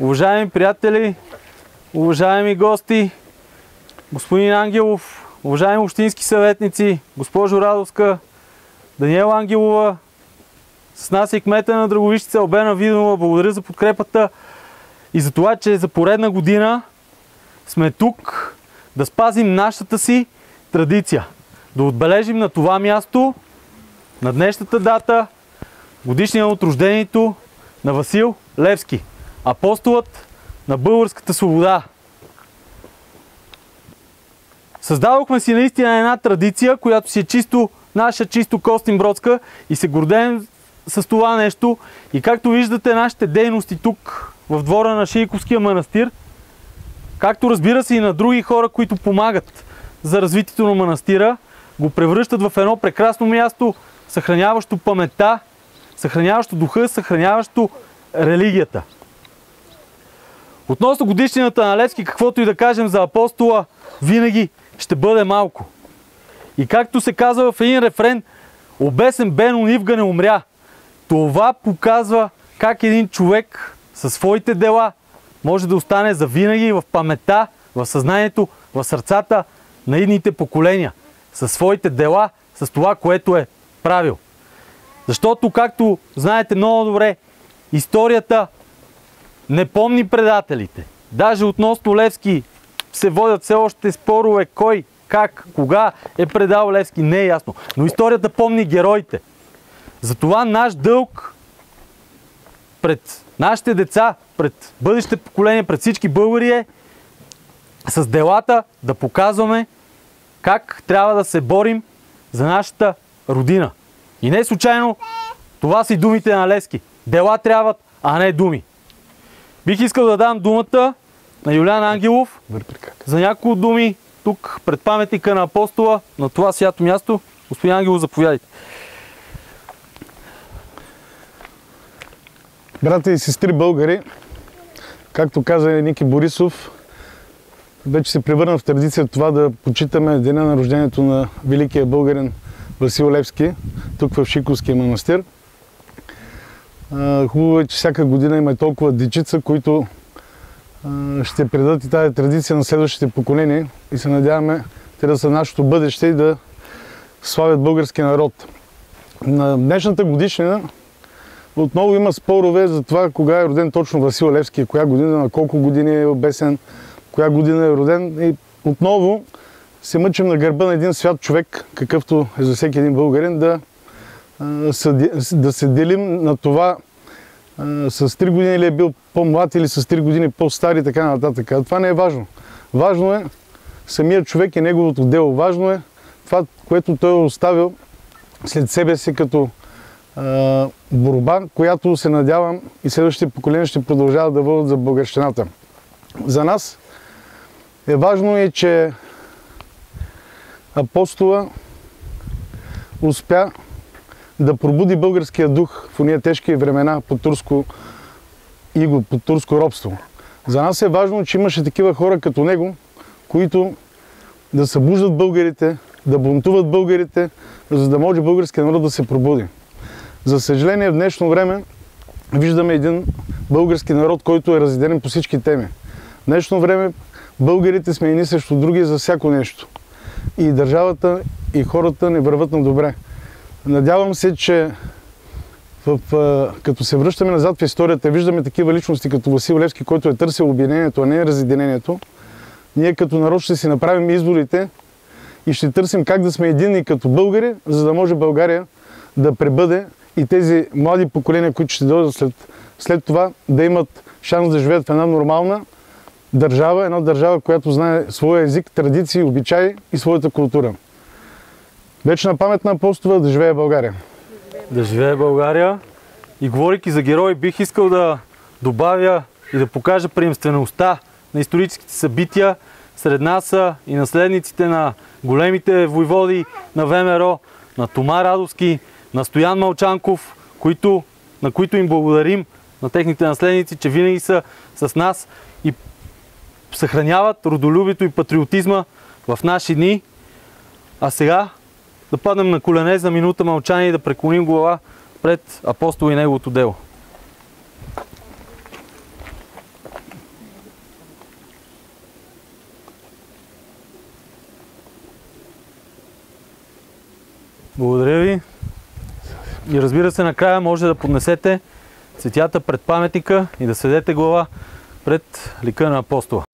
уважаеми приятели, уважаеми гости, господин Ангелов, уважаеми общински съветници, госпожо Радовска, Даниела Ангелова, с нас е кмета на Драговищица Албена Виденова. Благодаря за подкрепата и за това, че за поредна година сме тук да спазим нашата си традиция. Да отбележим на това място, на днешната дата, годишния от рождението на Васил Левски, апостолът на българската свобода. Създадохме си наистина една традиция, която си е чисто наша, чисто Костинбродска и се гордеем с това нещо. И както виждате, нашите дейности тук в двора на Шейковския манастир, както разбира се и на други хора, които помагат за развитието на манастира, го превръщат в едно прекрасно място, съхраняващо паметта, съхраняващо духа, съхраняващо религията. Относно годишнината на Левски, каквото и да кажем за апостола, винаги ще бъде малко. И както се казва в един рефрен, обесен Бено Нивга не умря. Това показва как един човек със своите дела може да остане за винаги в паметта, в съзнанието, в сърцата на идните поколения. Със своите дела, с това, което е правил. Защото, както знаете много добре, историята не помни предателите. Даже относно Левски се водят все още спорове кой, как, кога е предал Левски, не е ясно. Но историята помни героите. Затова наш дълг пред нашите деца, пред бъдещите поколения, пред всички българи е с делата да показваме как трябва да се борим за нашата родина. И не случайно това са и думите на Лески. Дела трябват, а не думи. Бих искал да дам думата на Юлян Ангелов за няколко думи тук пред паметника на апостола на това свято място. Господин Ангелов, заповядайте. Брата и сестри българи, както каза Ники Борисов, вече се превърна в традиция това да почитаме деня на рождението на великия българин Васил Левски, тук в Шиковския манастир. Хубаво е, че всяка година има толкова дечица, които ще предадат и тази традиция на следващите поколения и се надяваме те да са нашето бъдеще и да славят българския народ. На днешната годишнина отново има спорове за това кога е роден точно Васил Левски, коя година, на колко години е обесен, коя година е роден. И отново се мъчим на гърба на един свят човек, какъвто е за всеки един българин, да, да се делим на това с 3 години ли е бил по-млад или с 3 години по-стар и така нататък. Това не е важно. Важно е самият човек и неговото дело. Важно е това, което той е оставил след себе си като а, борба, която се надявам и следващите поколения ще продължават да водят за българщината. За нас е важно е, че апостола успя да пробуди българския дух в уния тежки времена по турско иго, по турско робство. За нас е важно, че имаше такива хора като него, които да събуждат българите, да бунтуват българите, за да може българския народ да се пробуди. За съжаление, в днешно време виждаме един български народ, който е разделен по всички теми. В днешно време българите сме едни срещу други за всяко нещо. И държавата, и хората не върват на добре. Надявам се, че в, като се връщаме назад в историята, виждаме такива личности като Васил Левски, който е търсил обединението, а не разединението. Ние като народ ще си направим изборите и ще търсим как да сме единни като българи, за да може България да пребъде и тези млади поколения, които ще дойдат след, след това, да имат шанс да живеят в една нормална държава, една държава, която знае своя език, традиции, обичаи и своята култура. Вечна памет на апостола да живее България. Да живее България. И говорейки за герои, бих искал да добавя и да покажа приемствеността на историческите събития. Сред нас са и наследниците на големите войводи на ВМРО, на Тома Радовски, на Стоян Малчанков, които, на които им благодарим, на техните наследници, че винаги са с нас и съхраняват родолюбието и патриотизма в наши дни. А сега да паднем на колене за минута мълчание и да преклоним глава пред апостол и неговото дело. Благодаря ви. И разбира се, накрая може да поднесете цветята пред паметника и да сведете глава пред лика на апостола.